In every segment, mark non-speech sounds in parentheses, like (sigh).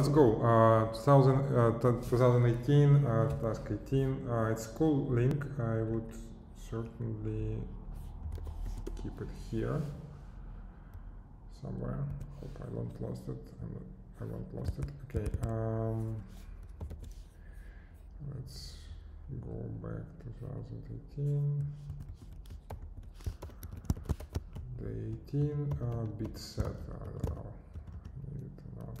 let's go. Uh, 2000, uh, 2018, uh, task 18. Uh, it's cool link. I would certainly keep it here somewhere. Hope I won't lost it. I'm, I won't lost it. Okay. Um, let's go back 2018. The 18 uh, bit set. I don't know. Need it or not.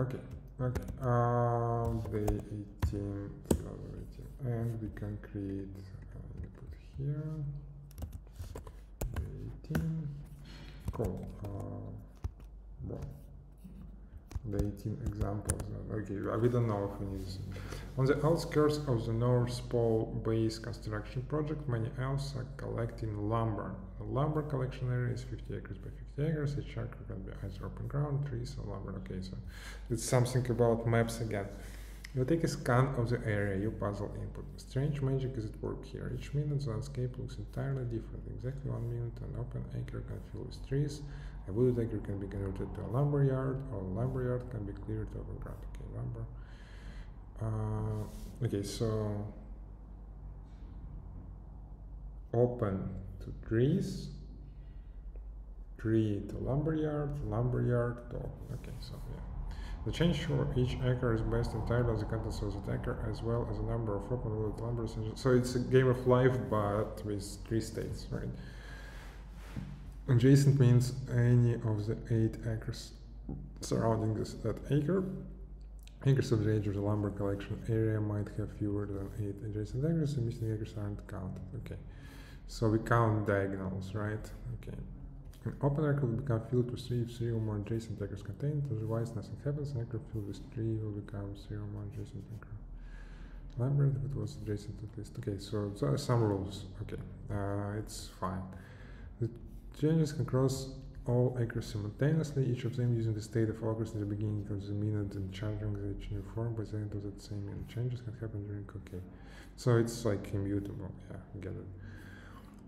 Okay, okay. Uh, the 18, 2018, and we can create uh, input here. The 18. Cool. Uh, well, the 18 examples. Okay, we don't know if we need. On the outskirts of the North Pole base construction project, many elves are collecting lumber. The lumber collection area is 50 acres by 50 acres. Each acre can be either open ground, trees, or lumber. Okay, so it's something about maps again. You take a scan of the area, you puzzle input. Strange magic is at work here. Each minute the landscape looks entirely different. Exactly one minute an open acre can fill with trees. A wooded acre can be converted to a lumber yard, or a lumber yard can be cleared to open ground. Okay, lumber. Uh, okay, so open to trees, tree to lumberyard, lumberyard to open. Okay, so yeah. The change for each acre is based entirely on the contents of the acre as well as the number of open wood lumber. So it's a game of life, but with three states, right? Adjacent means any of the eight acres surrounding this that acre. Acres of the age of the lumber collection area might have fewer than eight adjacent acres, missing acres aren't counted. Okay, so we count diagonals, right? Okay. An open acre will become filled with three if three or more adjacent acres contained, otherwise nothing happens. An acre filled with three will become three or more adjacent acre. Lumber if it was adjacent at least. Okay, so some rules. Okay, uh, it's fine. The changes can cross all acres simultaneously, each of them using the state of August in the beginning of the minute and changing the new form by the end of that same minute. Changes can happen during okay. So it's like immutable. Yeah, get it.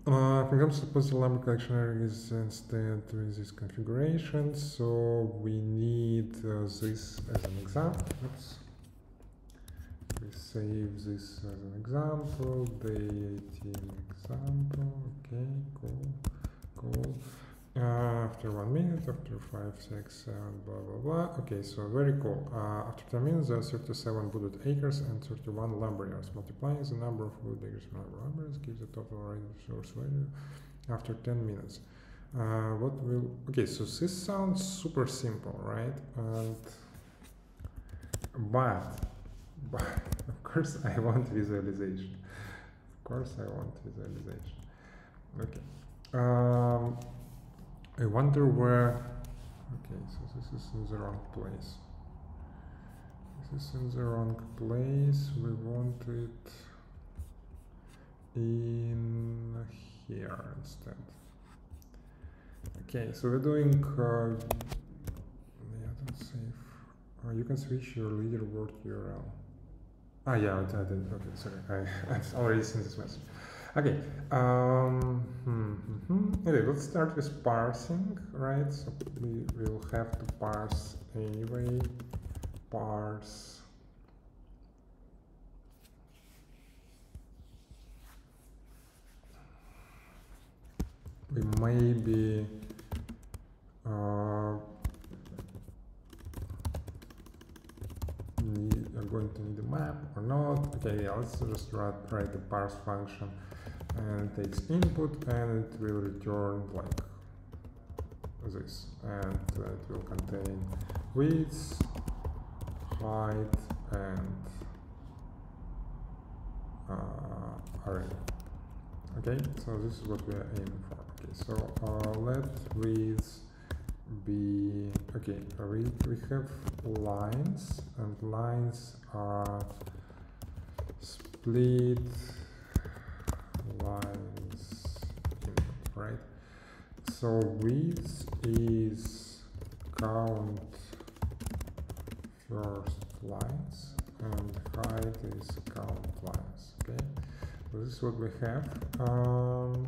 Uh, to suppose the lumber collection area is instead with this configuration, so we need uh, this as an example. Oops. We save this as an example, the 18 example, okay, cool, cool. Uh, after one minute, after five, six, seven, blah blah blah. Okay, so very cool. Uh, after 10 minutes, there are 37 wooded acres and 31 lumber yards. Multiplying the number of wooded acres of lumber yards gives the total rate of source value after 10 minutes. Uh, what will okay? So this sounds super simple, right? And but but (laughs) of course I want visualization. Of course I want visualization. Okay. Um, I wonder where. Okay, so this is in the wrong place. This is in the wrong place. We want it in here instead. Okay, so we're doing. Uh, yeah, don't save. Uh, you can switch your leaderboard URL. Ah, yeah, I did. Okay, sorry, I, (laughs) I've already seen this message. Okay. Um, hmm, hmm, hmm. Okay, let's start with parsing, right? So we will have to parse anyway. Parse. We maybe uh, need, are going to need a map or not. Okay, yeah, let's just write, write the parse function and takes input and it will return like this and it will contain width height and uh, array. Okay so this is what we are aiming for. Okay so uh, let width be okay we, we have lines and lines are split so width is count first lines and height is count lines okay? This is what we have um,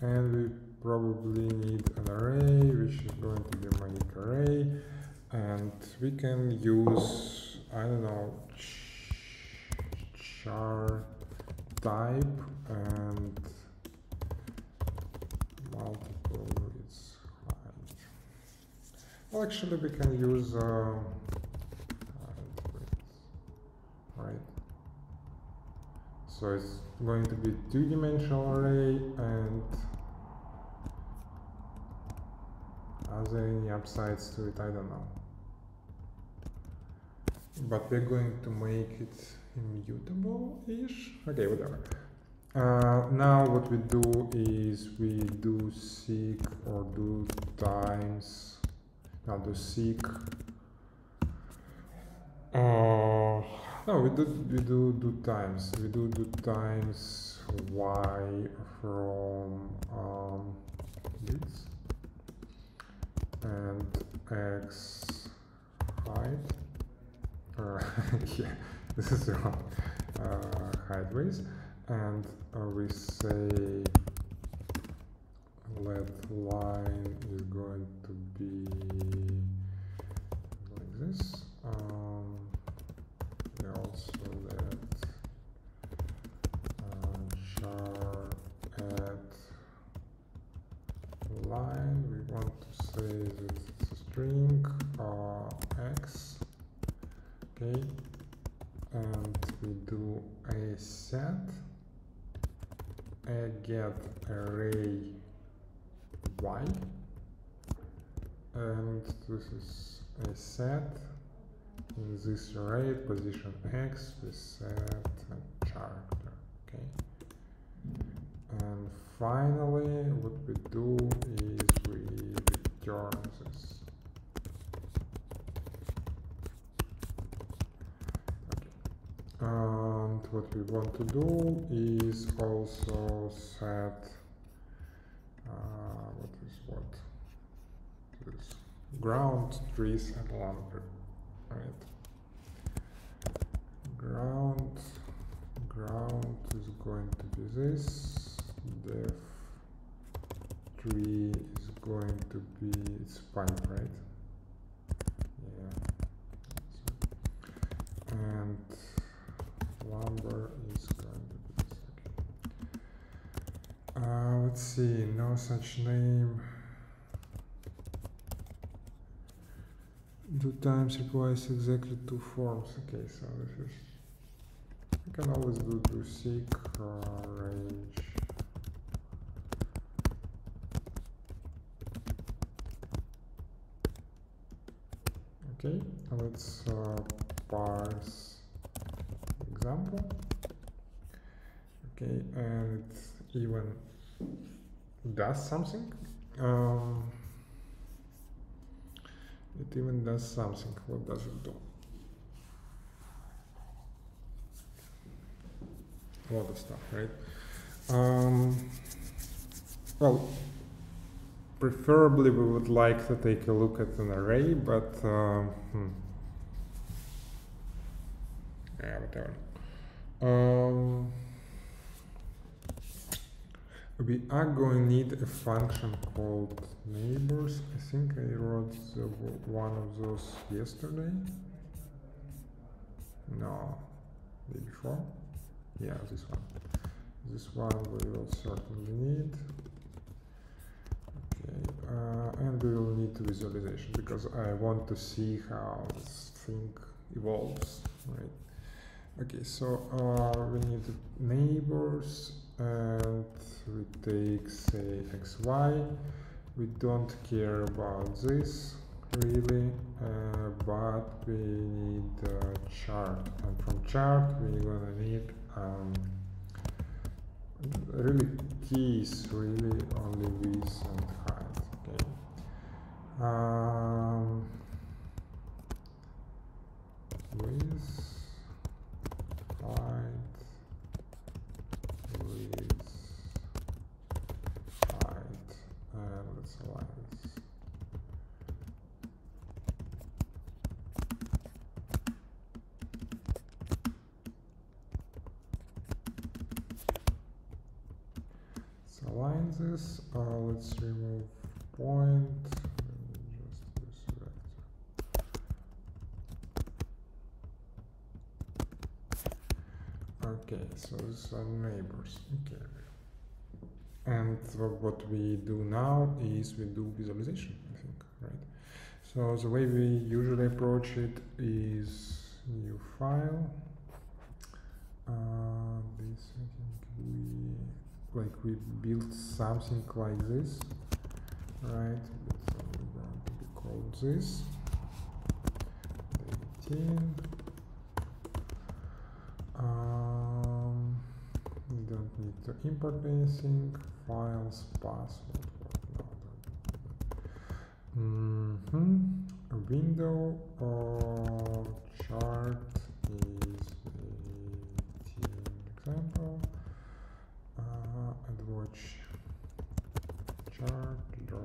and we probably need an array which is going to be a manic array and we can use I don't know ch char type and multiple its height well actually we can use uh, right so it's going to be two-dimensional array and are there any upsides to it? I don't know. But we're going to make it immutable-ish? Okay, whatever. Uh, now what we do is we doseq or do times, now doseq. Uh, no, we do we do do times. We do do times y from um, this and x height uh, (laughs) yeah this is wrong uh, height ways and uh, we say let line is going to be like this. Um, we also let uh, char at line we want to say that it's a string uh, x okay? And we do a set a get array y and this is a set. In this array position x we set a character okay? And finally what we do is we return this. Okay. and what we want to do is also set uh, what is what? This. Ground trees and lumber. Right ground ground is going to be this. Def tree is going to be it's pipe right? Yeah. And lumber is going to be this okay uh, let's see no such name dotimes requires exactly two forms. Okay so this is you can always do doseq uh, range okay let's uh, parse example. Okay and even does something? Um, it even does something. What does it do? A lot of stuff right? Um, well preferably we would like to take a look at an array but um, hmm. yeah whatever. Um, we are going to need a function called neighbors. I think I wrote one of those yesterday. No day before. Yeah this one. This one we will certainly need. Okay uh, and we will need visualization because I want to see how this thing evolves right? Okay so uh, we need neighbors and take say xy we don't care about this really uh, but we need a chart. And from chart we're gonna need um, really keys really only width and height okay? Um, with height with height and let's align this. Let's align this. Uh, let's remove point. Let me just use vector. So these are neighbors. Okay. And what we do now is we do visualization, I think, right? So the way we usually approach it is new file. Uh, this I think we like we built something like this, right? It's only going to be called this. 18. Don't need to import anything. Files, password. That. Mm-hmm. Window or chart is 18 example. Uh, and watch chart, draw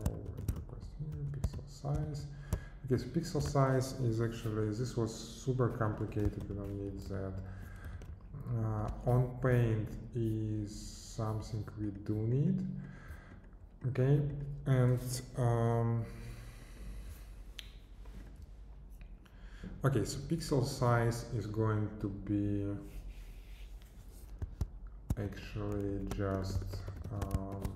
request here, pixel size. So pixel size is actually, this was super complicated, we don't need that. Uh, on paint is something we do need. Okay, and um, okay, so pixel size is going to be actually just um,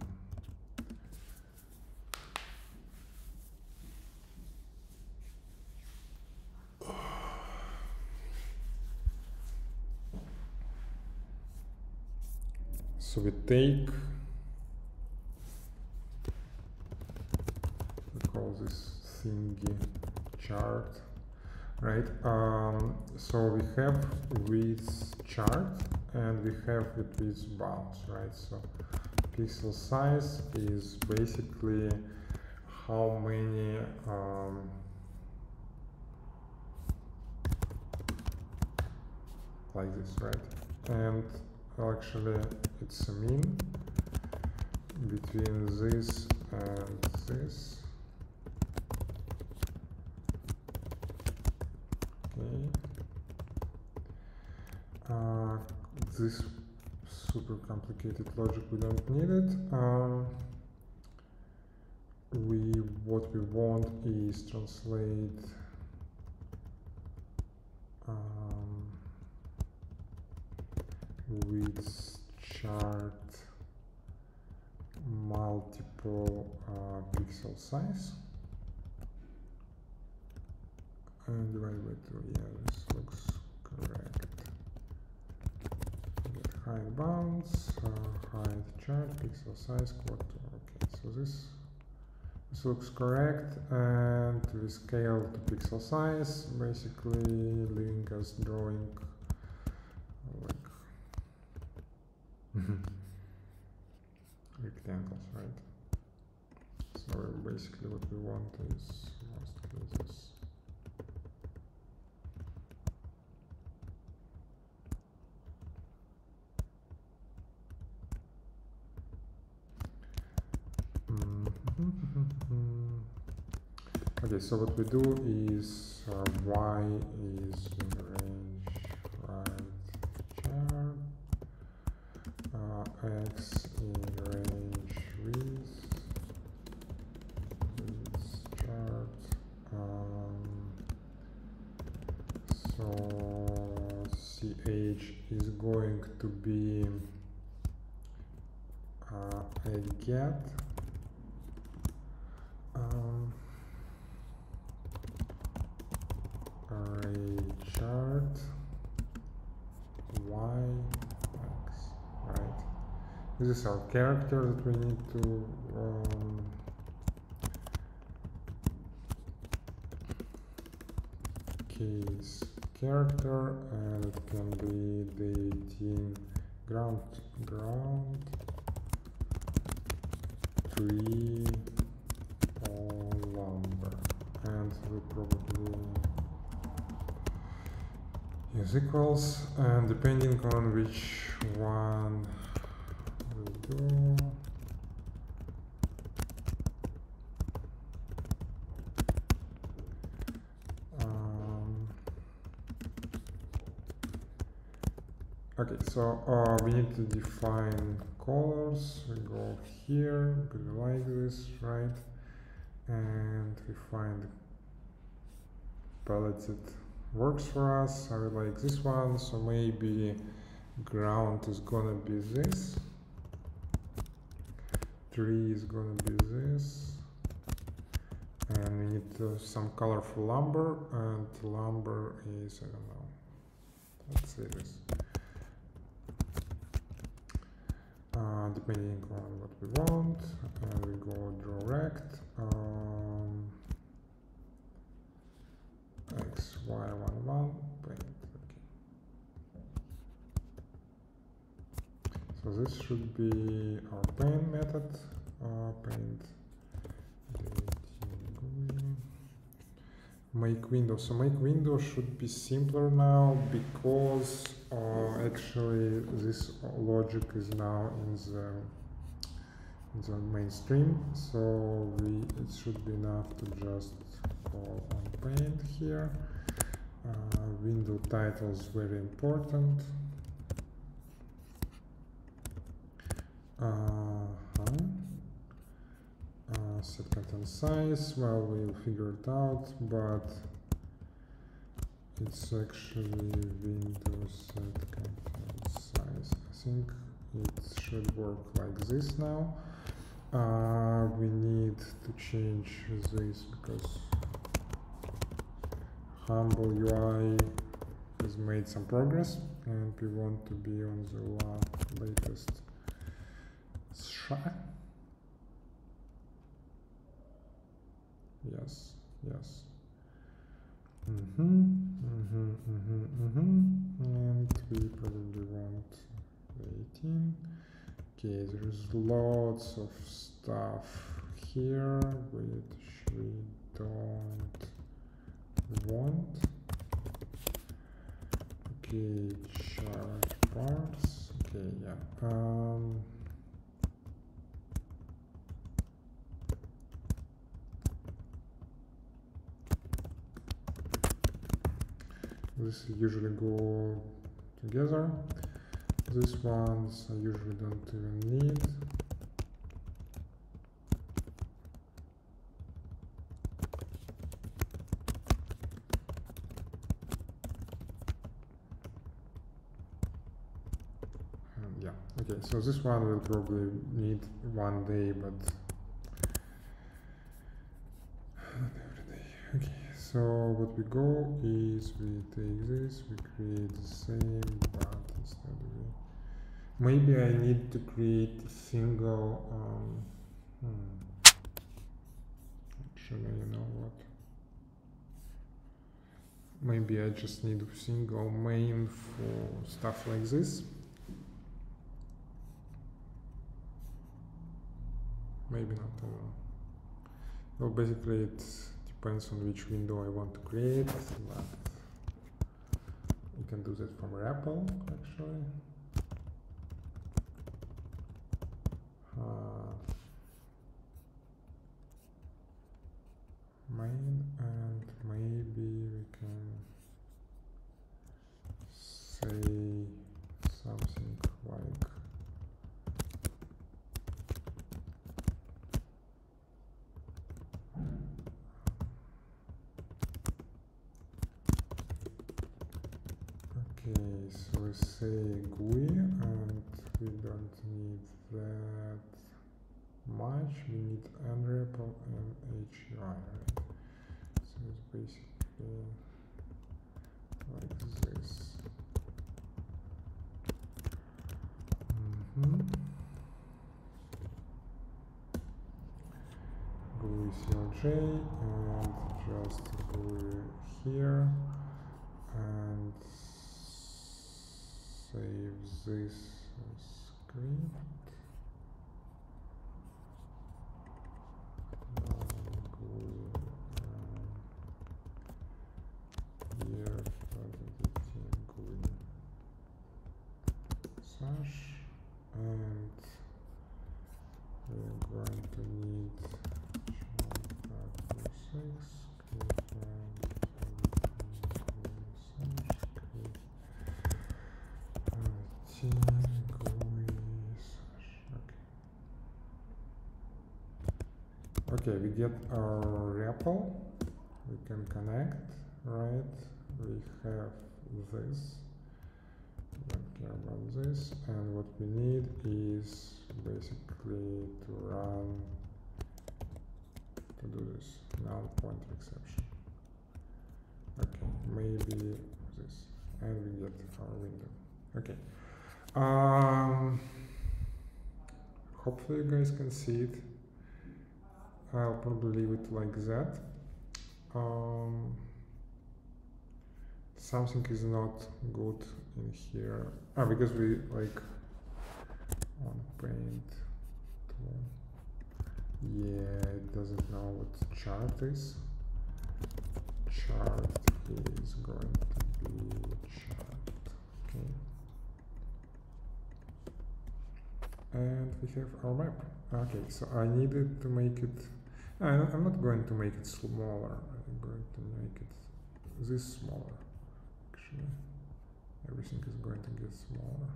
so we take. We call this thingy chart. Right um, so we have with chart and we have it with bounds right? So pixel size is basically how many um, like this right? And actually it's a mean between this and this. Okay. Uh, this super complicated logic we don't need it. Um, we what we want is translate um, with chart multiple uh, pixel size. And divide by two yeah this looks correct. Get height bounds uh, height chart pixel size quarter. Okay so this this looks correct. And we scale to pixel size basically leaving us drawing like rectangles right? So basically what we want is Mhm. (laughs) Okay, so what we do is uh, y is in x range with this chart. Um, so ch is going to be uh, a get um, array chart y x right this is our character that we need to um, case character and it can be the 18 ground ground tree all lumber. And we probably use equals and depending on which one we do um, okay so uh, we need to define colors. We go here we like this right? And we find palette that works for us. I like this one so maybe ground is gonna be this tree is gonna be this. And we need uh, some colorful lumber and lumber is I don't know. Let's see this. Uh, depending on what we want and we go direct um, x y one one paint okay so this should be our paint method. Uh, paint make window. So make window should be simpler now because uh, actually this logic is now in the in the mainstream. So we it should be enough to just call on paint here. Uh, window titles very important -huh. uh, set content size. Well we'll figure it out but it's actually Windows set content size. I think it should work like this now. Uh, we need to change this because humble UI has made some progress and we want to be on the latest SHA yes yes. Mm-hmm mm-hmm mm-hmm mm-hmm. And we probably want 18 okay there's lots of stuff here which we don't want. Okay charge parts. Okay yeah um this usually go together. These ones I usually don't even need. Um, yeah okay so this one will probably need one day but not every day okay so what we go is we take this we create the same but instead we maybe I need to create a single um, hmm. actually you know what? Maybe I just need a single main for stuff like this. Maybe not I well basically it depends on which window I want to create but you can do that from REPL actually. Uh, main and maybe we can say something like okay so we say GUI and we don't need that much we need unwrapple and HUI right? so it's basically like this mm -hmm. GUI CLJ and just GUI here and this script GUI slash and we're going to need six okay we get our REPL we can connect right? We have this. Don't care about this. And what we need is basically to run to do this. Null pointer exception. Okay maybe this. And we get our window. Okay. Um hopefully you guys can see it I'll probably leave it like that. Um, something is not good in here. Ah, because we like on paint yeah it doesn't know what chart is. Chart is going to be chart okay. And we have our map. Okay so I needed to make it I'm not going to make it smaller. I'm going to make it this smaller actually. Everything is going to get smaller.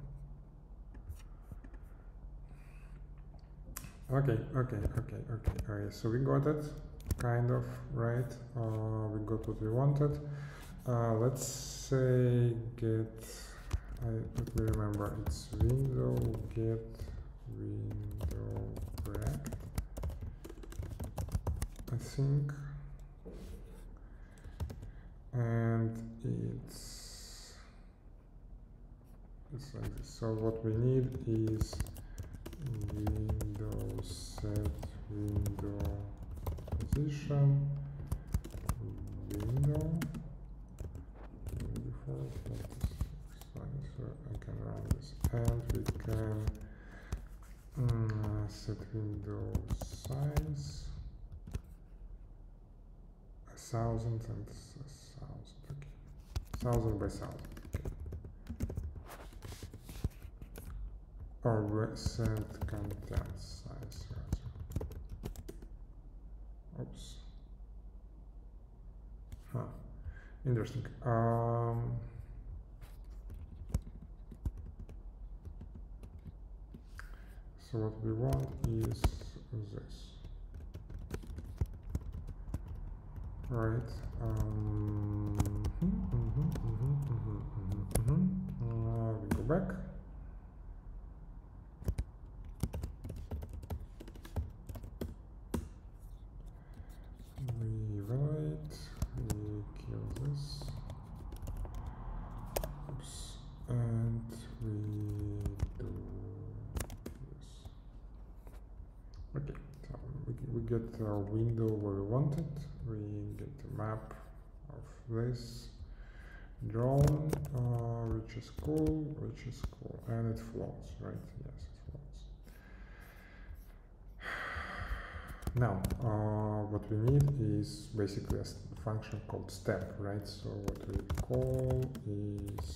Okay okay okay okay. Okay so we got it. Kind of right? Uh, we got what we wanted. Uh, let's say get I, let me remember. It's window get window I think. And it's it's like this. So what we need is window set window position window. Default so I can run this and we can uh, set window size and okay thousand by thousand or recent content size rather. Oops. Huh. Interesting. Um, so what we want is this. Right. Um, mm -hmm, mm -hmm, uh, we go back. we evaluate, we kill this, Oops. and we do this. Okay, so we, we get our window where we want it, we get the map of this drone, uh, which is cool, which is cool, and it flows, right? Yes, it flows. (sighs) Now, uh, what we need is basically a function called step, right? So what we call is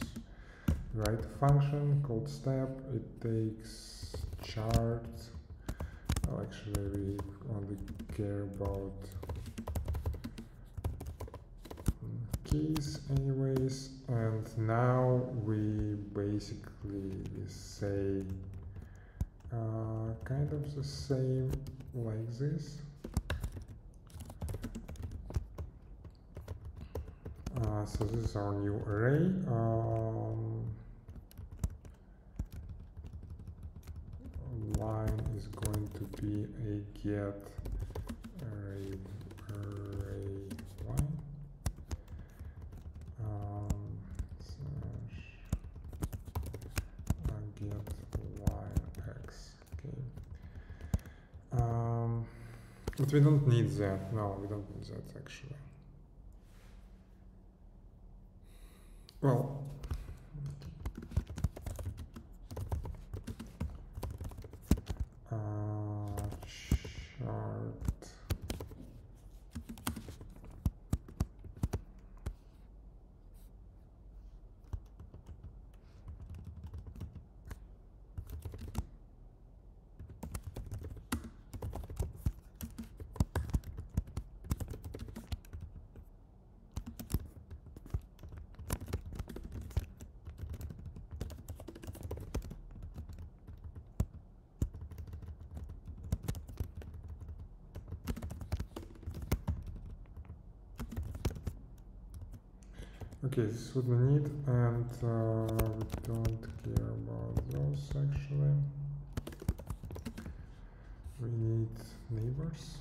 write a function called step. It takes chart. Actually, we only care about keys anyways. And now we basically say uh, kind of the same like this. Uh, so this is our new array. Um, line is going to be a get array line. Um, slash uh, get line x. Okay. Um, but we don't need that. No, we don't need that actually. Well, Is what we need, and uh, we don't care about those actually. We need neighbors.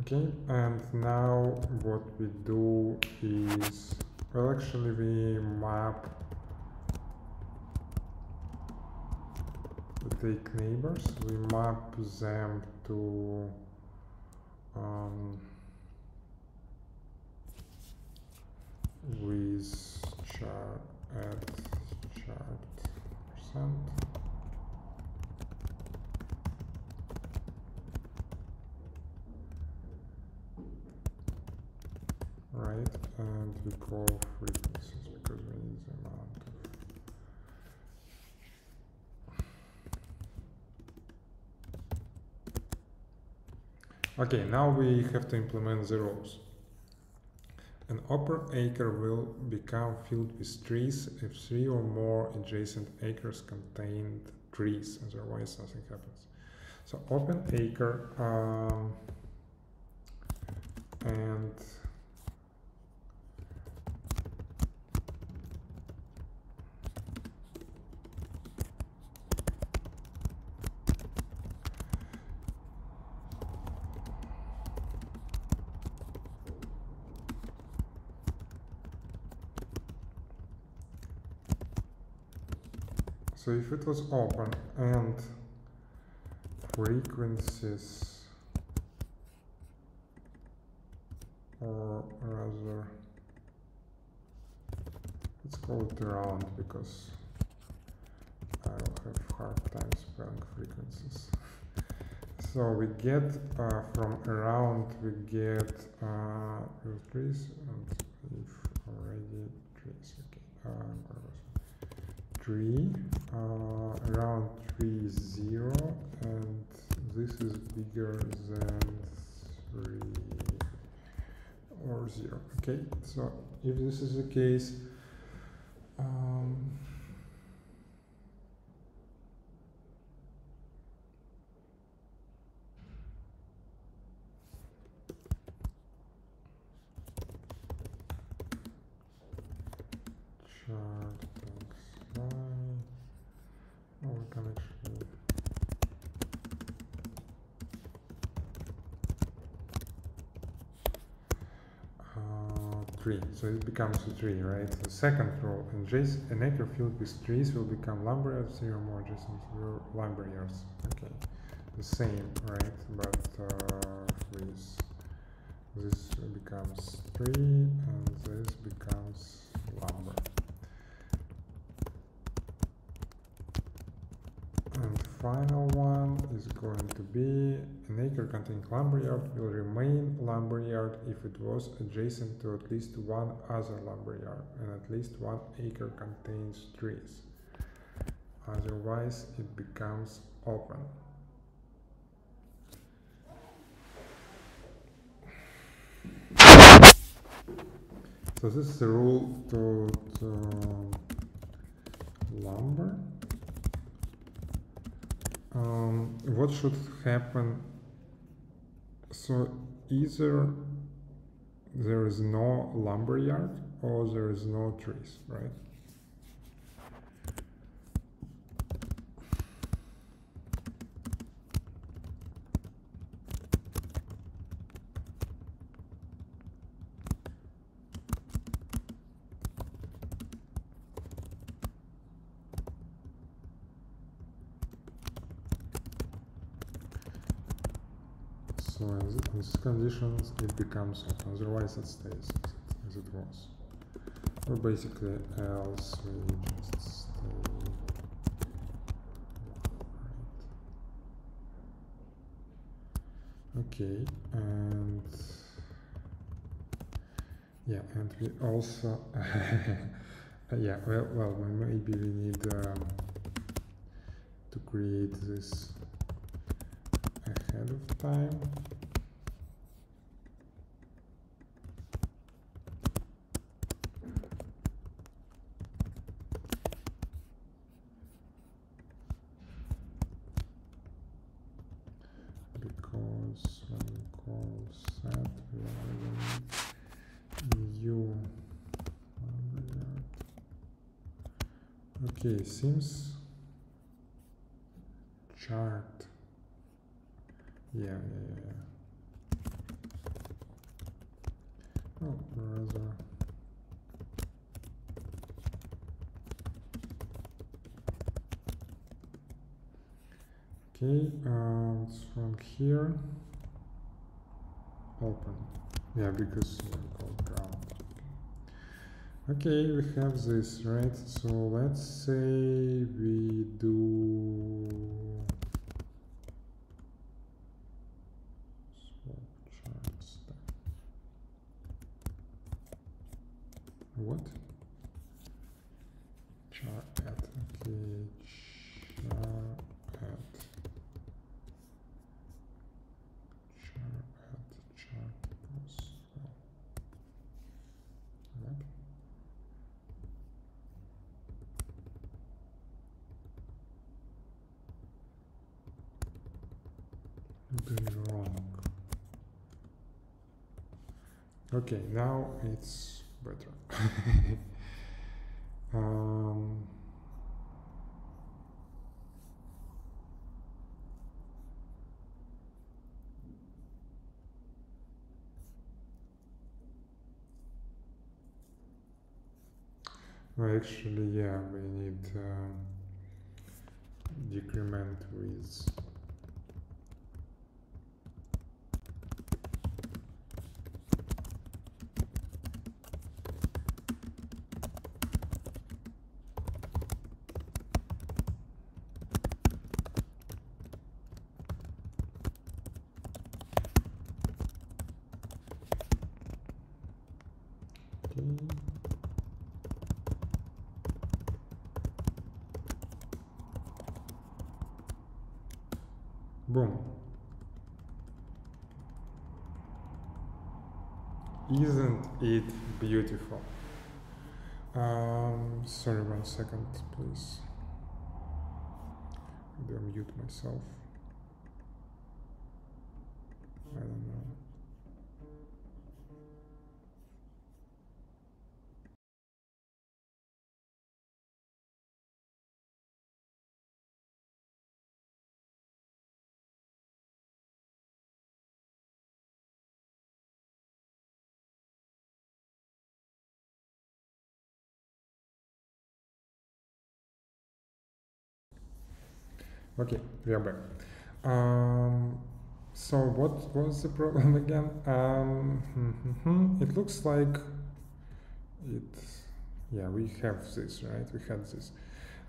Okay, and now what we do is, well actually we map take neighbors, we map them to um, with chart at chart percent. Right and we call frequencies because we need the amount of okay now we have to implement the rules an open acre will become filled with trees if three or more adjacent acres contain trees otherwise nothing happens. So open acre um, and So if it was open and frequencies or rather let's call it around because I'll have hard time spelling frequencies. (laughs) so we get uh, from around we get uh, trees and if already trees okay uh, three uh, around three zero and this is bigger than three or zero okay? So if this is the case um, chart x y oh we can actually uh, tree so it becomes a tree right? The second rule in Jace, an acre filled with trees will become lumberyards three or more adjacent lumberyards. Okay. The same right? But uh, with this becomes tree and this becomes lumber and final one is going to be an acre containing lumberyard will remain lumberyard if it was adjacent to at least one other lumberyard and at least one acre contains trees. Otherwise it becomes open. So this is the rule to, to lumber um, what should happen? So either there is no lumberyard or there is no trees right so in these conditions becomes otherwise it stays as it, as it was. Or basically else we just stay. Okay and yeah and we also (laughs) yeah well well maybe we need um, to create this ahead of time because when we call set we are new okay seems chart. Yeah yeah yeah oh rather okay um from here. Open. Yeah because ground okay we have this right? So let's say we do what chart at okay chart at chart at chart plus what doing wrong. Okay, now it's better. (laughs) um, well, actually, yeah, we need um, decrement with Okay. Boom. Isn't it beautiful? Um, sorry, one second, please. Maybe I mute myself. I don't know. Okay, we are back. Um, so what was the problem (laughs) again? Um, it looks like it. Yeah, we have this, right? We had this.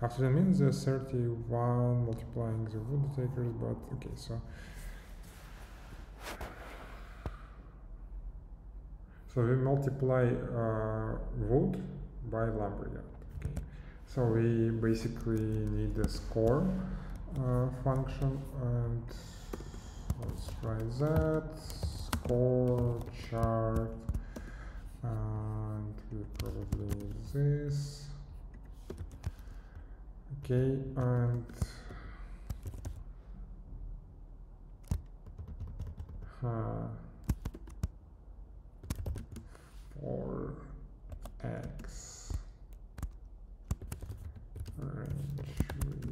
After the min, the 31 multiplying the wood takers, but okay, so. So we multiply uh, wood by lumberyard. Okay. So we basically need a score uh, function and let's try that. Score chart and we probably this. Okay and for x range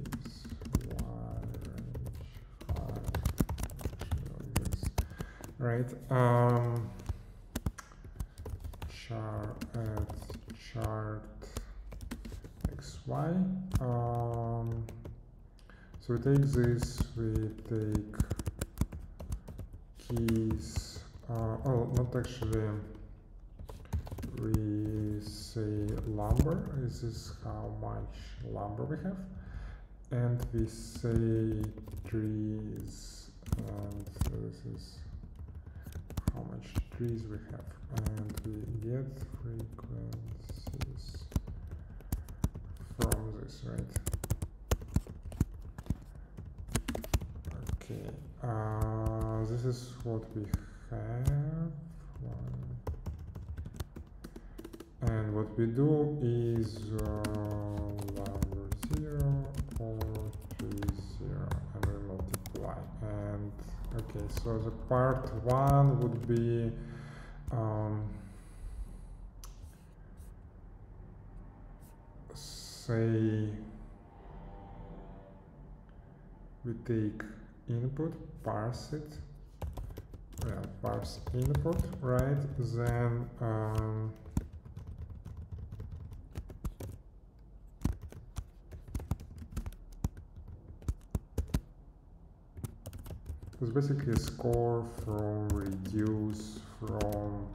right? Um chart at chart xy um so we take this we take keys uh, oh not actually we say lumber. This is how much lumber we have. And we say trees and so this is how much trees we have. And we get frequencies from this right? Okay uh, this is what we have. And what we do is uh, number 0 or 3 0 and we multiply. And okay so the part one would be um, say we take input parse it. Yeah, parse input right? Then um, it's basically a score from reduce from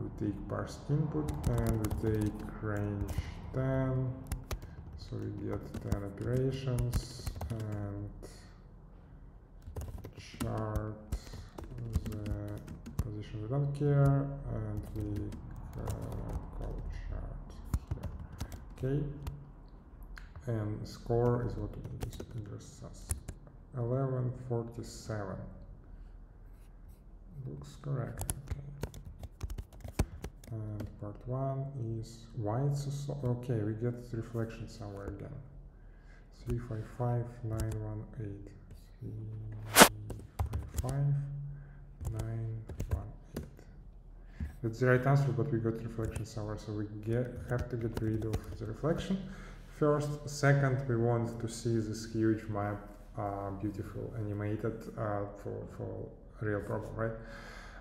we take parse input and we take range 10 so we get 10 operations and chart the position. We don't care and we uh, call chart here. Okay? And score is what interests us 1147 looks correct okay. And part one is why it's so okay we get reflection somewhere again. 355 918 355 918 that's the right answer but we got reflection somewhere so we get have to get rid of the reflection. First second we want to see this huge map uh, beautiful animated uh, for, for real problem right?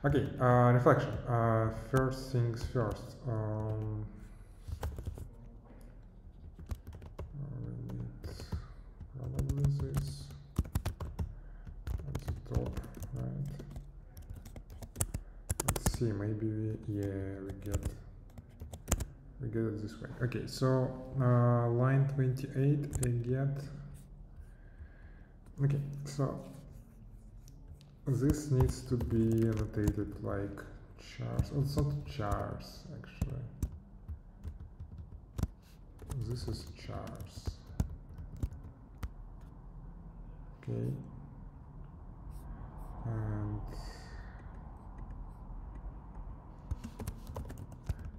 Okay uh, reflection. Uh, first things first um, right let's see maybe we yeah we get we get it this way. Okay so uh, line 28 I get okay so this needs to be annotated like chars oh, it's not chars actually. This is chars okay. And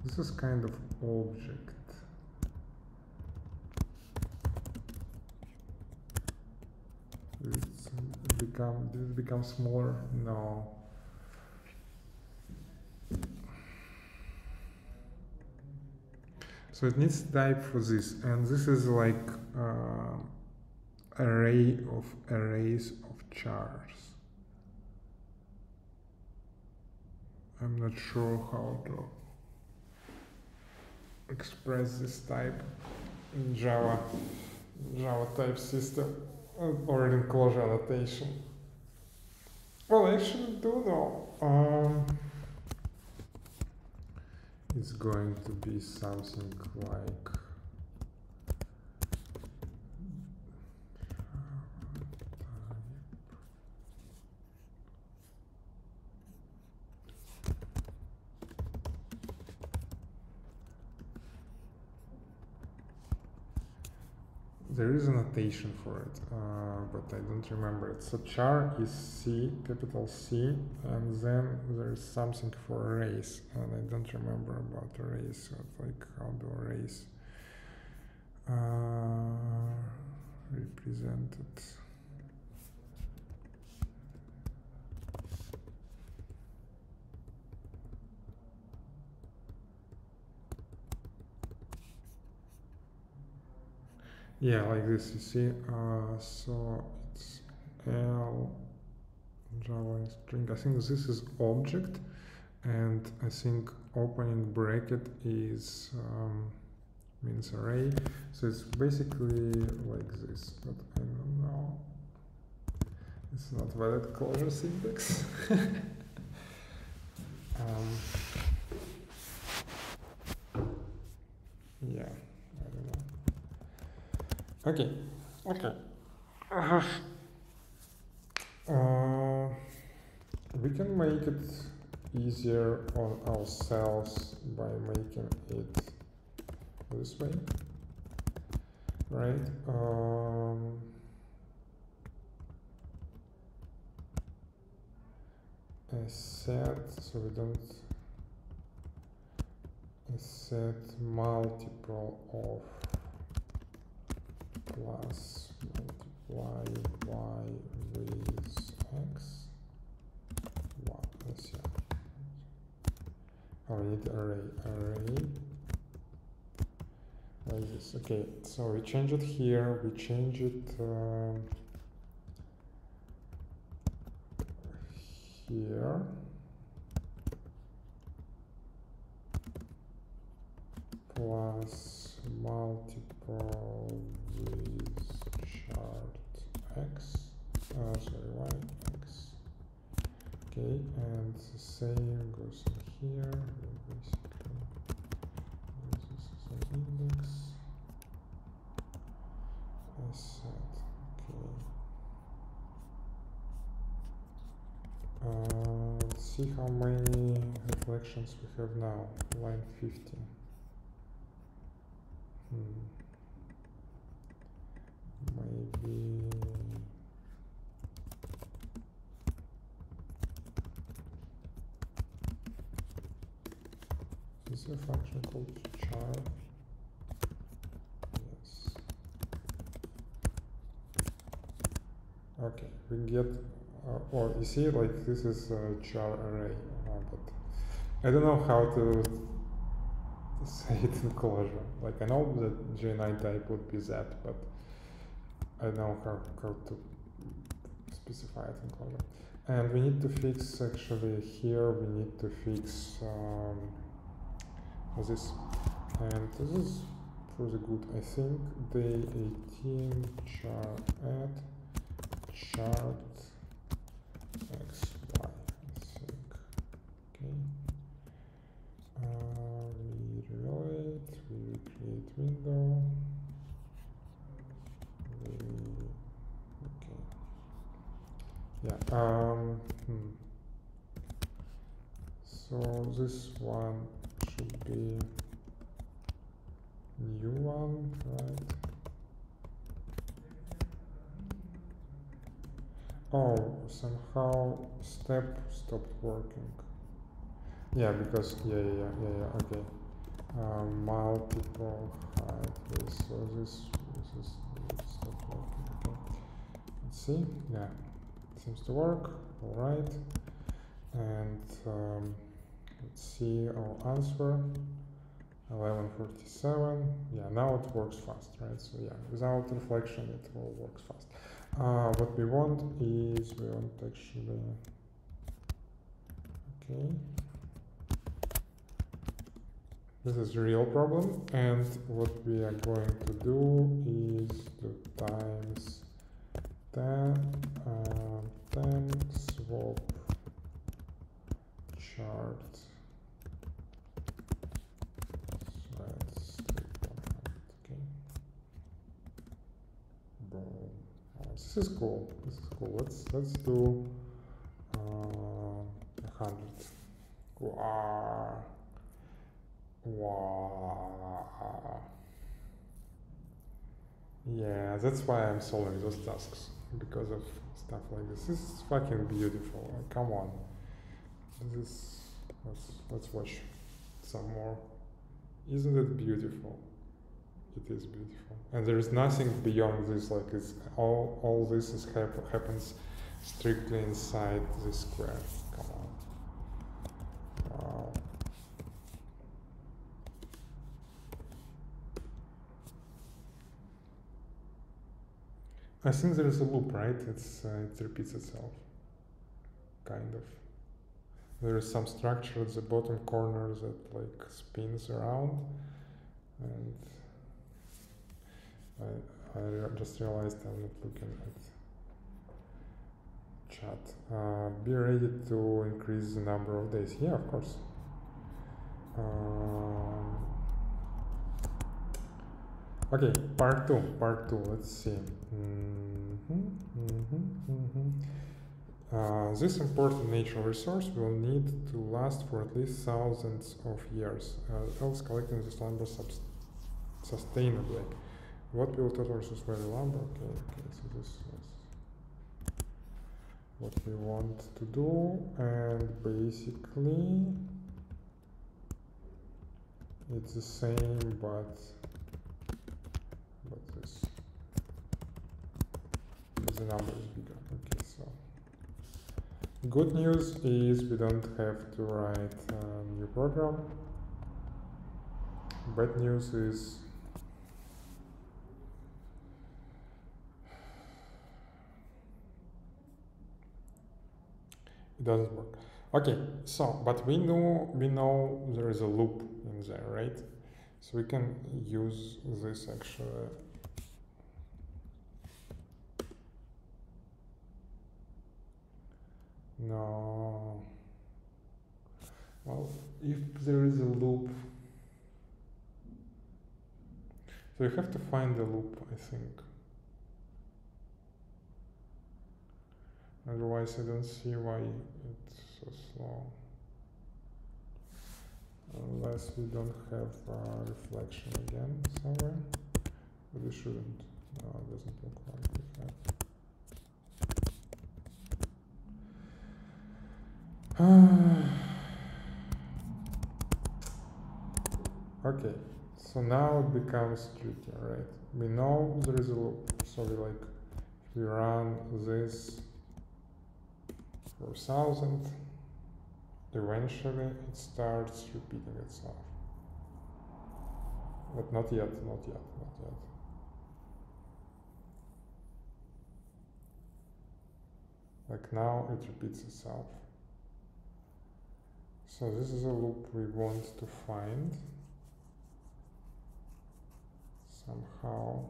this is kind of object it's become did it become smaller no so it needs type for this and this is like uh, array of arrays of chars. I'm not sure how to express this type in Java Java type system or in Clojure annotation. Well, I actually do know. Um, it's going to be something like there is a notation for it, uh, but I don't remember it. So char is C, capital C, and then there is something for arrays, and I don't remember about arrays. So like how do arrays uh, represent yeah like this you see? Uh, so it's l java string. I think this is object and i think opening bracket is um, means array. So it's basically like this but i don't know. It's not valid Clojure syntax. (laughs) Um, yeah Okay, okay. Uh, uh, we can make it easier on ourselves by making it this way, right? Um, a set so we don't a set multiple of plus multiply y with x. Wow, let's see. Oh, we need array, array. Like this. Okay, so we change it here. We change it um, here. Plus multiple the same goes in here. This is an index. aset. Okay. Uh, let's see how many reflections we have now. Line 50. Yes. Okay, we get, uh, or you see, like this is a char array, uh, but I don't know how to (laughs) say it in Clojure. Like I know that J9 type would be that, but I know how, how to specify it in Clojure. And we need to fix actually here, we need to fix um, this. And this is for the good, I think, day 18 chart add chart xy, I think. Okay. Uh, we reveal we create window. We, okay. Yeah. Um. Hmm. So this one should be new one, right? Oh, somehow step stopped working. Yeah, because yeah, yeah, yeah, yeah, yeah okay. Um, multiple height. So this this is stopped working. Okay. Let's see. Yeah, seems to work. All right. And um, let's see our answer. 1147. Yeah, now it works fast, right? So yeah, without reflection, it all works fast. Uh, what we want is we want actually okay this is real problem and what we are going to do is dotimes 10 uh, 10 swap chart threads okay boom this is cool. This is cool. Let's let's do uh, a hundred. Wow. Wow. Yeah, that's why I'm solving those tasks because of stuff like this. This is fucking beautiful. Like, come on. This is let's let's watch some more. Isn't it beautiful? It is beautiful, and there is nothing beyond this. Like it's all all this is hap- happens strictly inside this square. Come on. Wow. I think there is a loop, right? It's uh, it repeats itself, kind of. There is some structure at the bottom corner that like spins around, and I, I just realized I'm not looking at chat. Uh, be ready to increase the number of days. Yeah, of course. Um, okay, part two. Part two. Let's see. Mhm, mhm, mhm. Uh, this important natural resource will need to last for at least thousands of years, uh, else collecting this lumber sustainably. What we will total resource value lumber? Okay, okay, so this is what we want to do, and basically it's the same, but but this the number is bigger. Okay, so Good news is we don't have to write a new program. Bad news is it doesn't work. Okay, so but we know we know there is a loop in there, right? So we can use this actually. No. Well, if there is a loop, so you have to find the loop, I think. Otherwise, I don't see why it's so slow. Unless we don't have a reflection again somewhere. But we shouldn't. No, it doesn't look like we have. (sighs) okay, so now it becomes tricky, right? We know there is a loop, so we like, we run this 4000 eventually it starts repeating itself. But not yet not yet not yet. Like now it repeats itself. So this is a loop we want to find. Somehow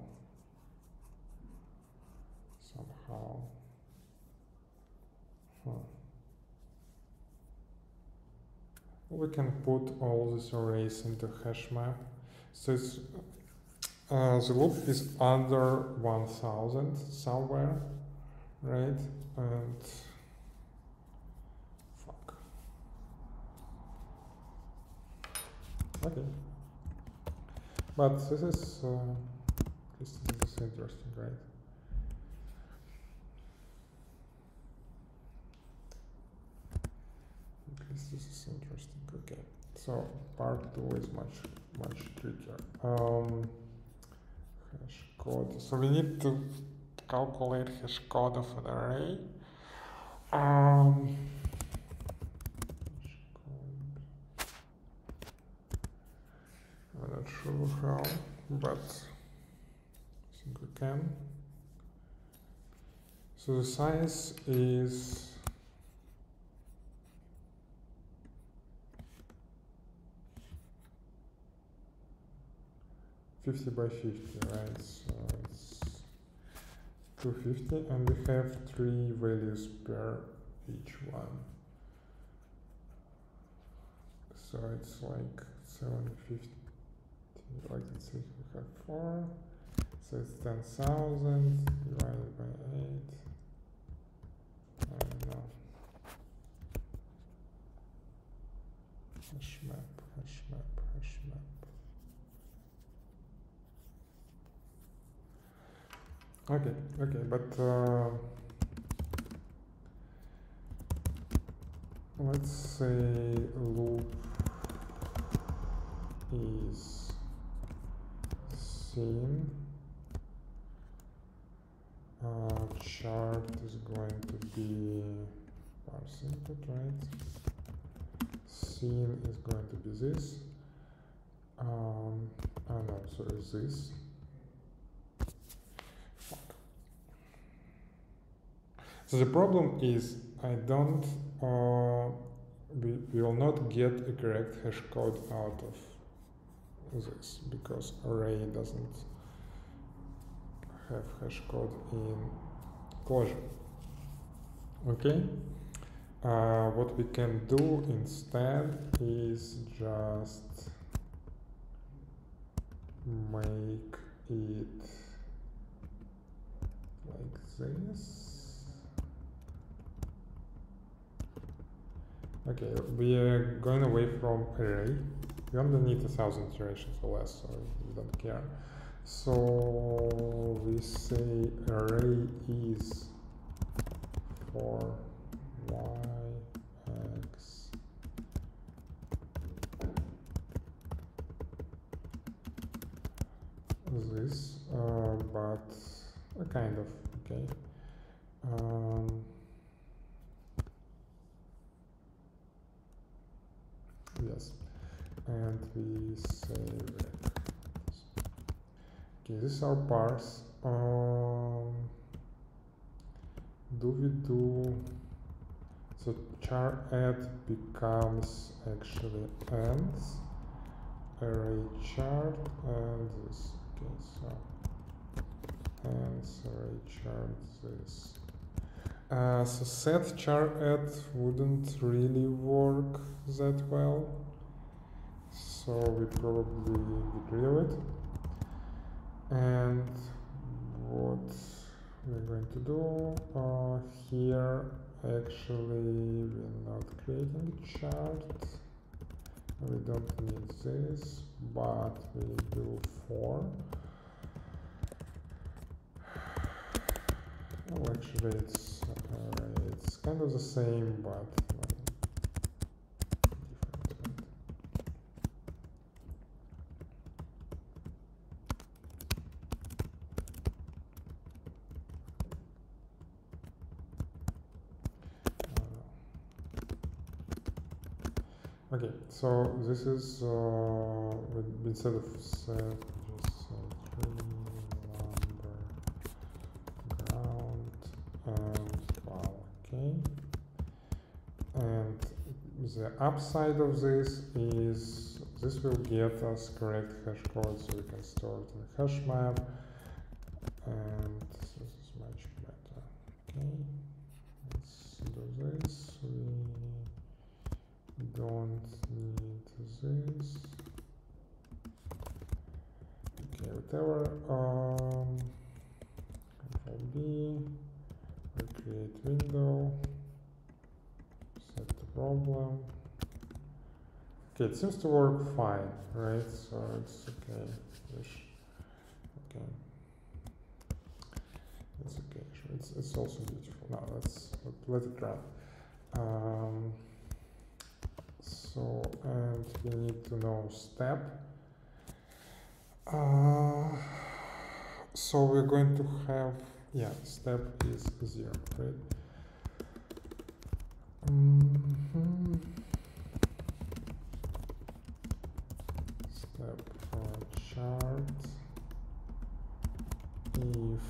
somehow. We can put all these arrays into hash map. So it's uh, the loop is under 1000 somewhere right? And fuck. Okay. But this is uh, this is interesting right this is interesting. Okay. So part two is much much trickier. Um, hash code. So we need to calculate hash code of an array. Um, I'm not sure how but I think we can. So the size is 50 by 50, right? So it's 250 and we have three values per each one. So it's like 750, like let's see, we have four, so it's 10,000 divided by 8. I don't know map, hash map, hash map. Okay, okay, but uh, let's say loop is seen. Uh, chart is going to be parse input, right? Scene is going to be this. Um, oh no, sorry, this. So the problem is I don't, uh, we, will not get a correct hash code out of this because array doesn't have hash code in Clojure. Okay. Uh, what we can do instead is just make it like this. Okay, we are going away from array. We only need a thousand iterations or less, so we don't care. So we say array is for y, x, this, uh, but a kind of, okay. Okay this is our parse um, do we do so char add becomes actually ends array chart and this okay so ends array chart this. Uh, so set char add wouldn't really work that well so we probably get rid of it and what we're going to do uh, here actually we're not creating a chart. We don't need this but we do for well actually it's uh, it's kind of the same but different Okay, so this is uh, instead of set, just say tree, lumber, ground, and wow, okay. And the upside of this is this will get us correct hash code, so we can store it in hash map, whatever. Um, Control B, recreate window, set the problem. Okay, it seems to work fine, right? So it's okay. Ish. Okay. It's okay. It's it's also beautiful. Now let's let, let it run. Um, so and we need to know step uh, so we're going to have yeah step is zero right mm-hmm. step for chart if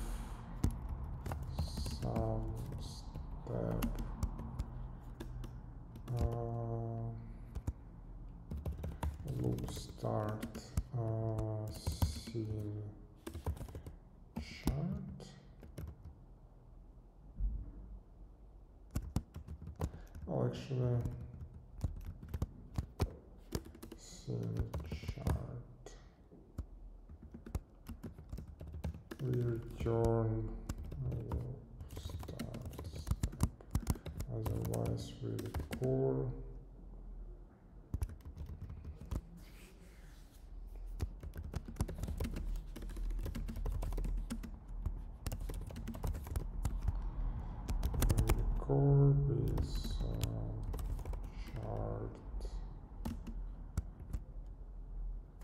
some step uh, loop start uh, scene chart. Oh, actually, scene chart. We return loop start step. Otherwise, we record. record is uh, chart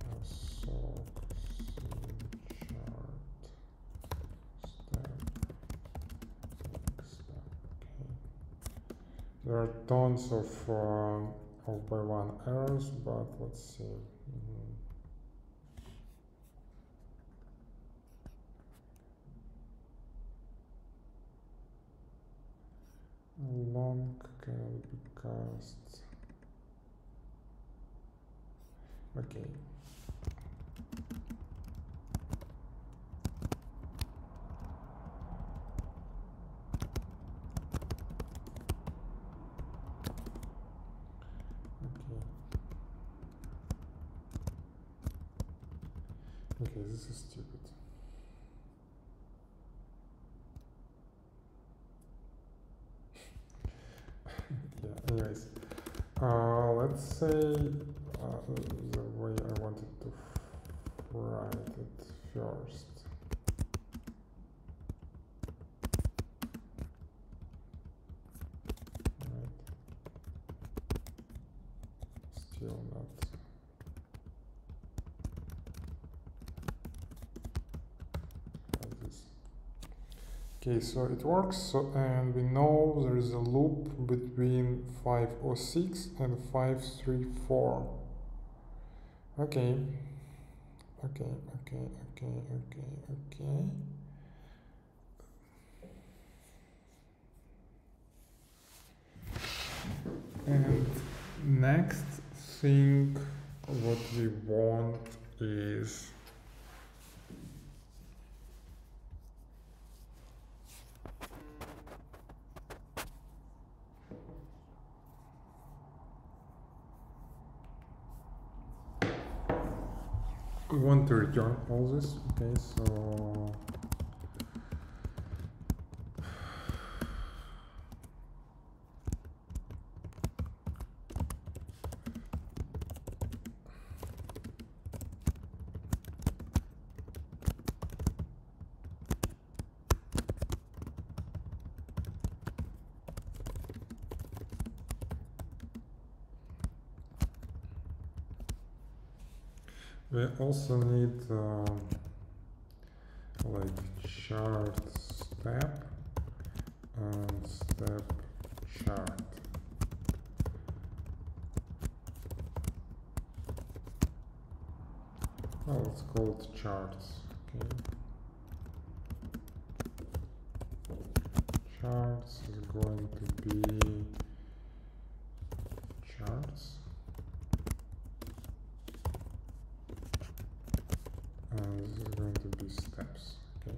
uh, sock scene chart step next step okay there are tons of uh, of by one errors but let's see Mhm. long can be cast okay okay okay this is stupid yeah anyways uh, let's say uh, the way I wanted to write it first. Right still not. Like this? Okay, so it works, so, and we know there is a loop between 506 and 534. Okay, okay, okay, okay, okay, okay. And next thing what we want is to return all this okay so We also need uh, like chart step and step chart. Well, it's called charts. Okay. Charts is going to be charts. and this is going to be steps okay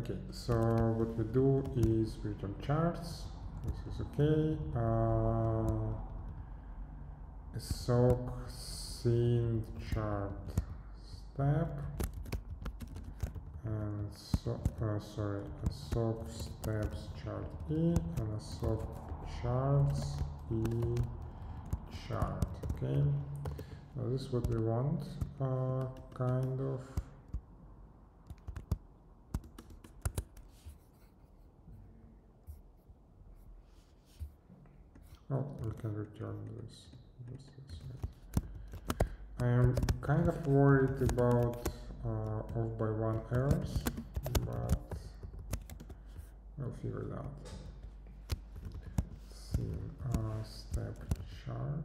okay so what we do is we return charts. This is okay. Uh, soak scene chart step. And so uh, sorry a soak steps chart e and assoc charts e chart okay? Now this is what we want, uh, kind of. Oh, we can return this. Just this I am kind of worried about uh, off by one errors, but we'll figure it out. Uh, step chart.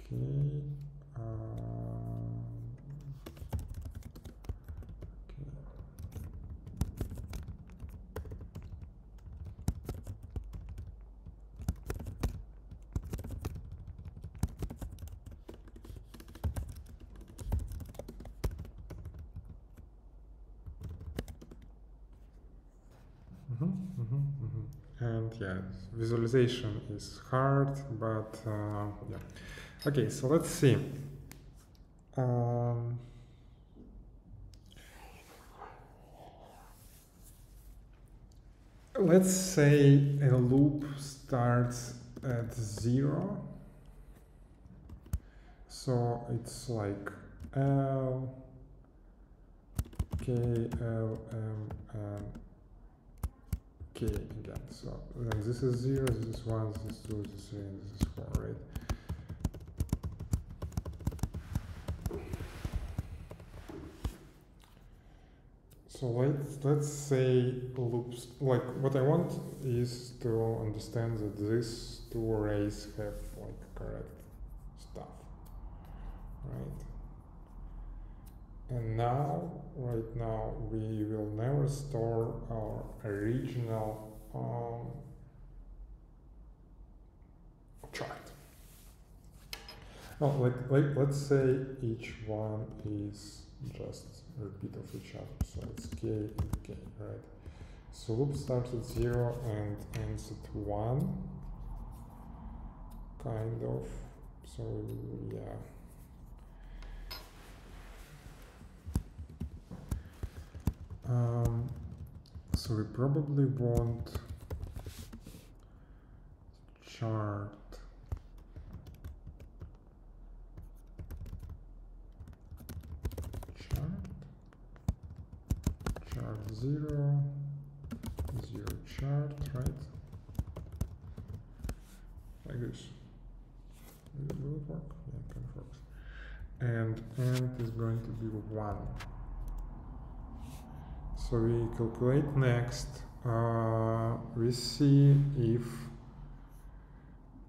Okay. Um, okay. Mhm, mhm, mhm. And yeah, visualization is hard, but uh, yeah. Okay, so let's see. Um, let's say a loop starts at zero. So it's like L, K, L, M, K again. So then this is zero, this is one, this is two, this is three, and this is four, right? So let's let's say loops like what I want is to understand that these two arrays have like correct stuff, right? And now, right now, we will never store our original um, chart. Oh, like, like let's say each one is just a repeat of each other. So it's k and k, right? So loop starts at zero and ends at one, kind of. So yeah. So we probably want chart. Chart? Chart zero zero chart right? Like this will it work? Yeah kind of works. And end is going to be 1. So we calculate next, uh, we see if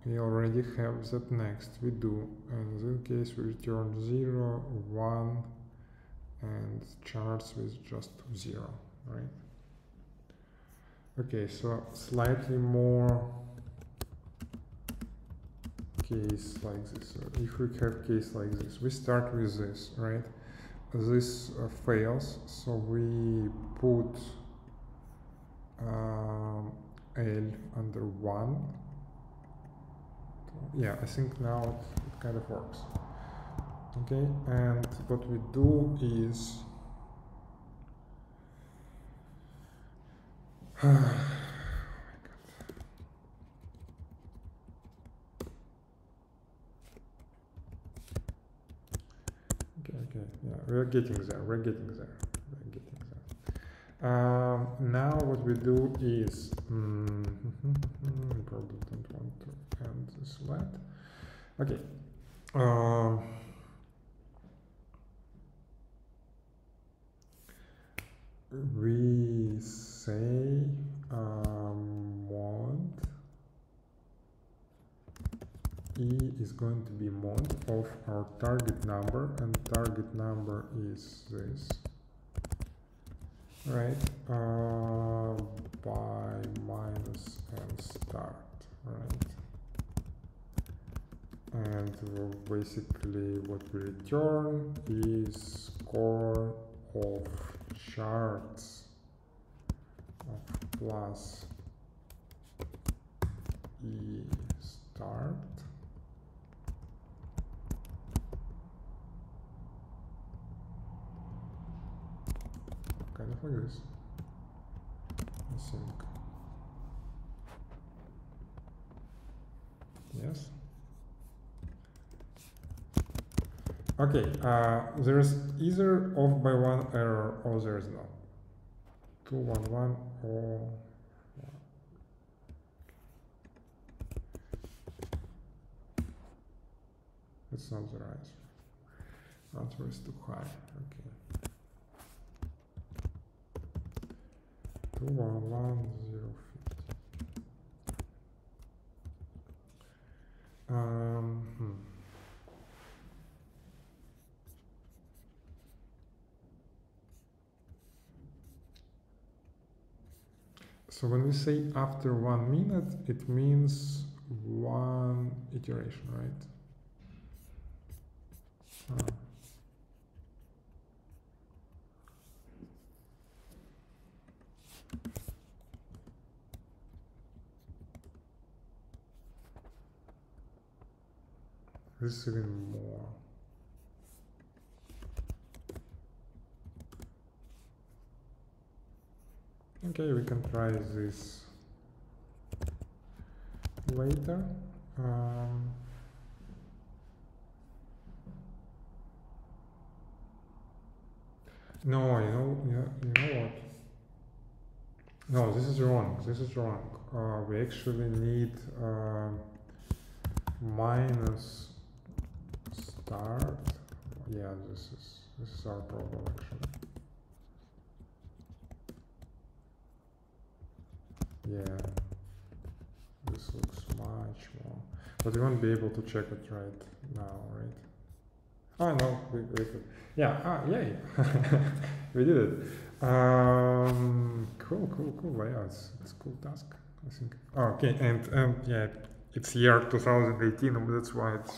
we already have that next, we do, and in this case we return 0, 1, and charts with just 0, right? Okay, so slightly more case like this. So if we have case like this, we start with this, right? This uh, fails, so we put um, L under 1. Yeah, I think now it, it kind of works. Okay, and what we do is (sighs) okay yeah we're getting there we're getting there we're getting there. Um, now what we do is mm, probably don't want to end this let okay um, we say um, want e is going to be mod of our target number and target number is this. Right uh, by minus and start right? And basically what we return is score of charts of plus e start this I yes. Okay uh, there's either off by one error or there's not. 211 or it's not the right answer is too high Um, hmm. So when we say after one minute, it means one iteration, right? Uh, This is even more. Okay, we can try this later. Um, no, you know, you know, what? No, this is wrong. This is wrong. Uh, we actually need uh, minus start. Yeah, this is this is our problem actually. Yeah, this looks much more. But we won't be able to check it right now, right? Oh no, we, we. Yeah, ah, yay! (laughs) we did it. Um, cool, cool, cool. Yeah, it's, it's cool task, I think. Okay, and um, yeah, it's year 2018, but that's why it's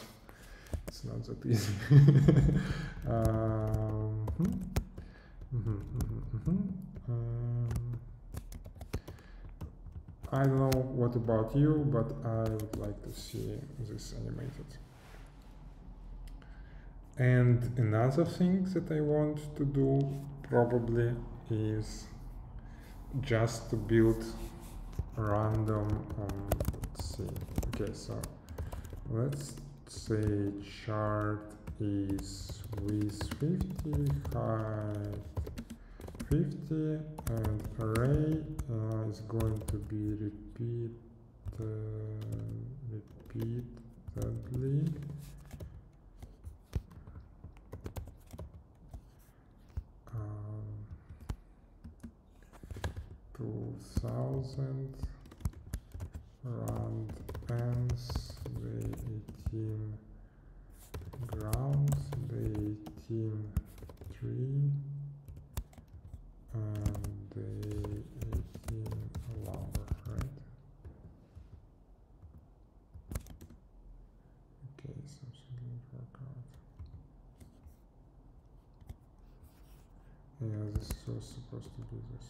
it's not that (laughs) easy. um, mm -hmm, mm -hmm, um, I don't know what about you, but I would like to see this animated. And another thing that I want to do probably is just to build random, um, let's see, okay, so let's say chart is with 50 height 50 and array uh, is going to be repeat uh, repeatedly um, two thousand round ends with. 18 ground day 18 tree and day 18 lumber right okay something didn't work out yeah this was supposed to be this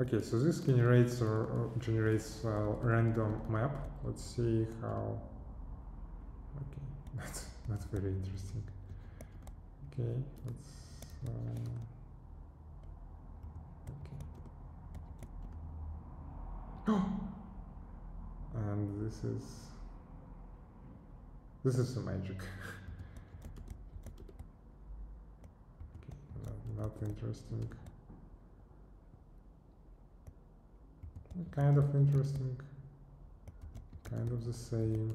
Okay, so this generates or generates a random map. Let's see how. That's that's very interesting. Okay, let's. Uh, okay. (gasps) and this is. This is some magic. (laughs) okay, not, not interesting. kind of interesting, kind of the same.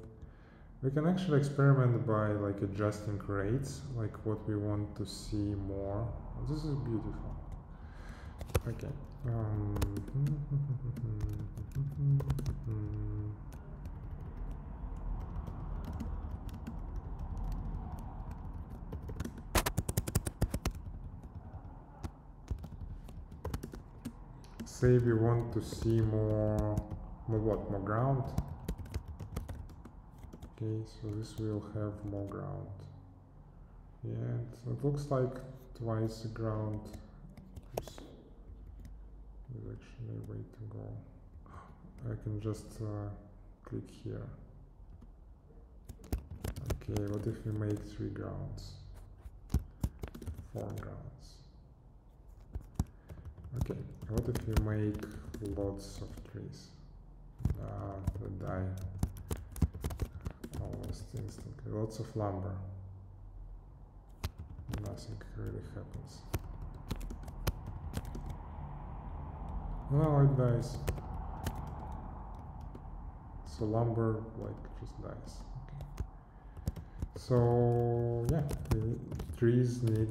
We can actually experiment by like adjusting rates, like what we want to see more. This is beautiful. Okay. Um, (laughs) say we want to see more, more what, more ground. Okay, so this will have more ground. Yeah, it looks like twice the ground. Oops. There's actually a way to go. I can just uh, click here. Okay, what if we make three grounds? Four grounds. Okay, what if you make lots of trees? Ah, they die almost instantly. Lots of lumber. Nothing really happens. No, it dies. So lumber like just dies. Okay. So yeah, trees need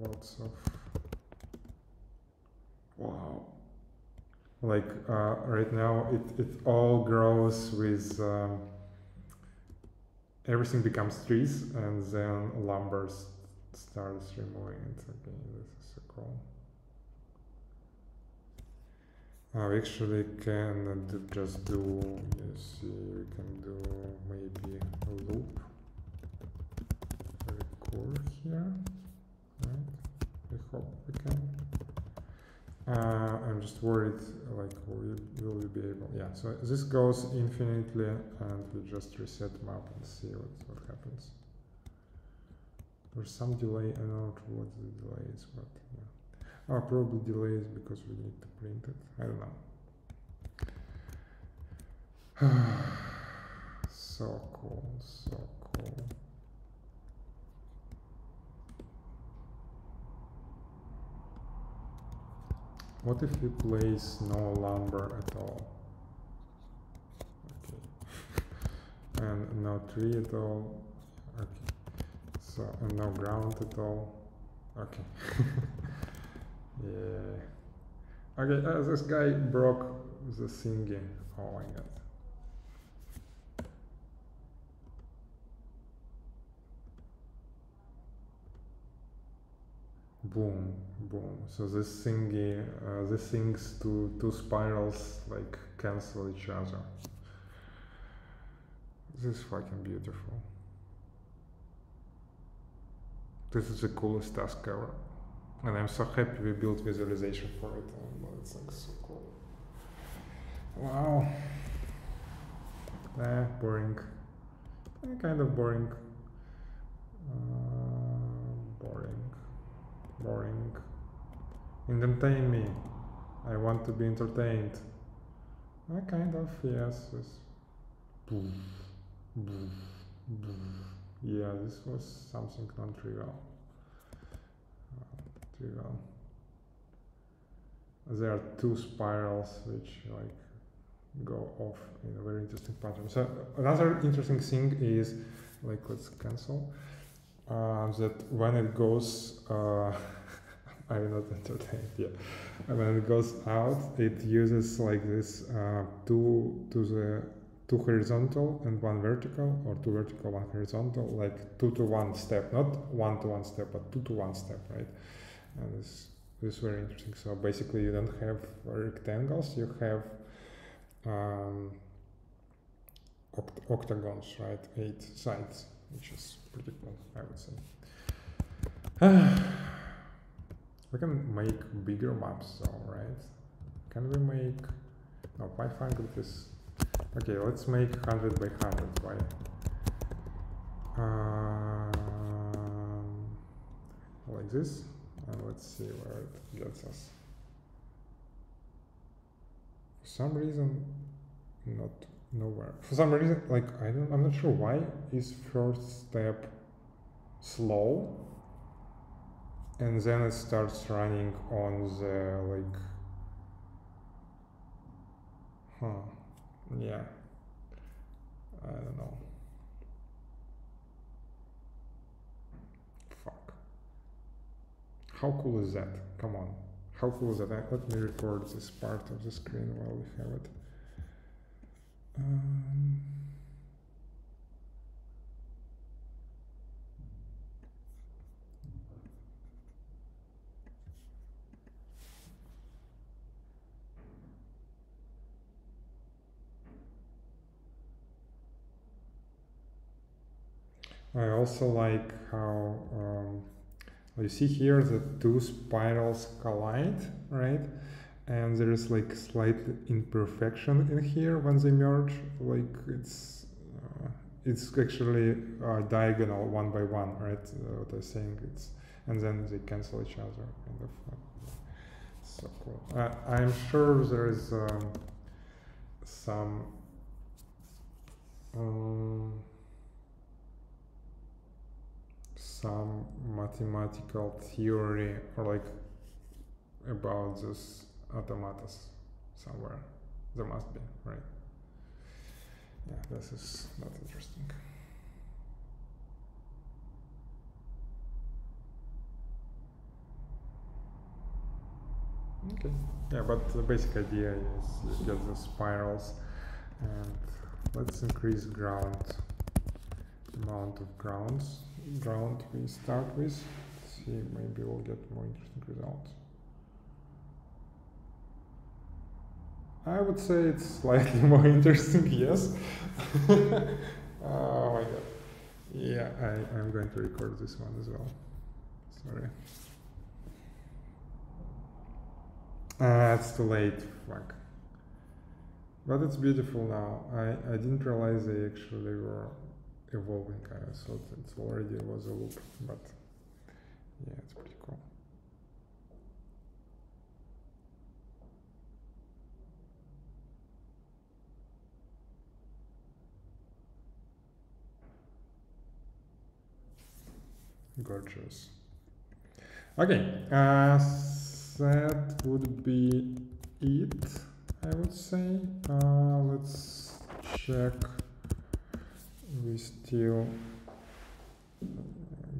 lots of Wow. Like uh, right now, it, it all grows with um, everything becomes trees, and then lumber starts removing it. Okay, this is so cool. Uh, we actually can just do, you see, we can do maybe a loop, record here, right? I hope we can. Uh, I'm just worried, like, will, will we be able? Yeah, so this goes infinitely, and we just reset map and see what, what happens. There's some delay, I don't know what the delay is, but yeah. Oh, probably delays because we need to print it. I don't know. (sighs) so cool, so cool. What if we place no lumber at all? Okay. (laughs) and no tree at all. Okay. So, and no ground at all. Okay. (laughs) yeah. Okay, uh, this guy broke the thingy. Oh my god. Boom boom. So this thingy uh, the things two two spirals like cancel each other. This is fucking beautiful. This is the coolest task ever. And i'm so happy we built visualization for it it's like so cool. Wow. Eh, boring. Eh, kind of boring. Uh, boring. Entertain me. I want to be entertained. I kind of, yes. Yeah, this was something non-trivial. Trivial. There are two spirals which like go off in a very interesting pattern. So another interesting thing is like let's cancel that when it goes uh, (laughs) I'm not entertained. Yeah, when it goes out, it uses like this uh, two to the two horizontal and one vertical, or two vertical, one horizontal, like two to one step, not one to one step, but two to one step, right? And this this is very interesting. So basically, you don't have rectangles; you have um, oct octagons, right? Eight sides, which is cool, I would say. (sighs) we can make bigger maps, though, right? Can we make? No, 500 is okay. Let's make 100 by 100. Why? Um, like this, and let's see where it gets us. For some reason, not nowhere. For some reason, like I don't, I'm not sure why is first step slow, and then it starts running on the like. Huh. Yeah. I don't know. Fuck. How cool is that? Come on. How cool is that? Let me record this part of the screen while we have it. Um, I also like how um, you see here the two spirals collide, right? And there is like slight imperfection in here when they merge. Like it's uh, it's actually uh, diagonal one by one, right? Uh, what I'm saying it's and then they cancel each other. Kind of so cool. I'm sure there is um, some. Um, some mathematical theory or like about this automatas somewhere. There must be, right? Yeah, this is not interesting. Okay, yeah, but the basic idea is you get the spirals and let's increase ground amount of grounds ground we start with. see, maybe we'll get more interesting results. I would say it's slightly (laughs) more interesting, yes. (laughs) oh my god. Yeah, I, I'm going to record this one as well. Sorry. Ah, it's too late. Fuck. But it's beautiful now. I, I didn't realize they actually were evolving. I thought it already was a loop, but yeah, it's pretty cool. Gorgeous. Okay, uh, that would be it, I would say. Uh, let's check we still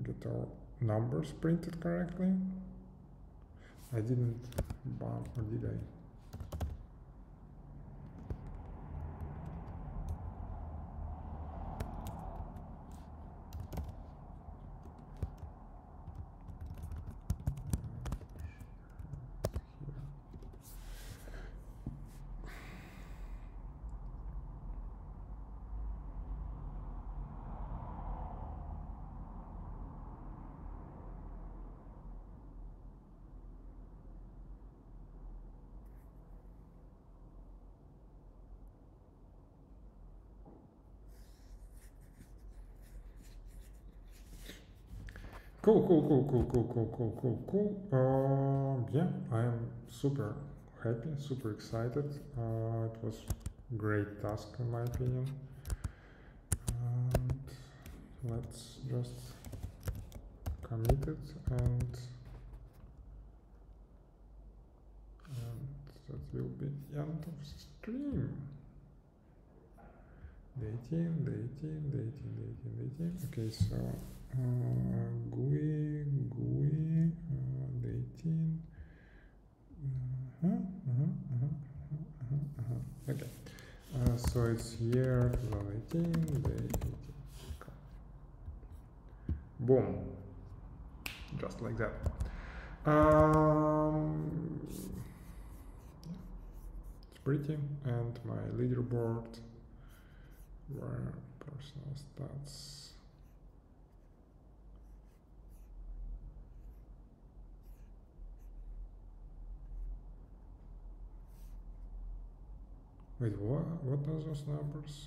get our numbers printed correctly. I didn't bump, or did I? Cool, cool, cool, cool, cool, cool, cool, cool, cool. Uh, yeah, I am super happy, super excited. Uh, it was great task in my opinion. And let's just commit it and and that will be the end of the stream. Dating, dating, dating, dating, dating. Okay, so GUI, GUI, Dating. 18. Uh okay. so it's year 2018, 18. Boom. Just like that. Um, it's pretty, and my leaderboard where personal stats. Wait, what? What are those numbers?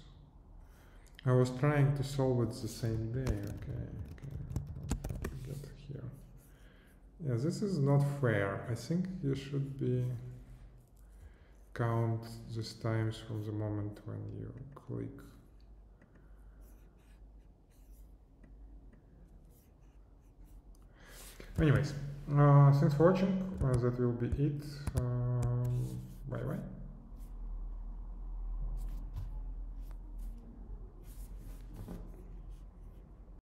I was trying to solve it the same day. Okay, okay. Get here. Yeah, this is not fair. I think you should be count these times from the moment when you click. Anyways, uh, thanks for watching. Uh, that will be it. Um, bye bye.